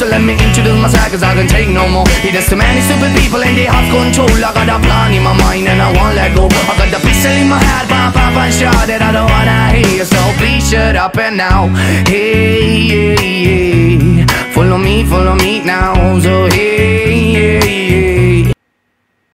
So let me introduce myself cause I can take no more. It is too many stupid people and they have control. I got a plan in my mind and I won't let go. I got the pistol in my head, pop, pop, and shot that I don't wanna hear, so please shut up and now. Hey, hey, hey Follow me, follow me now, so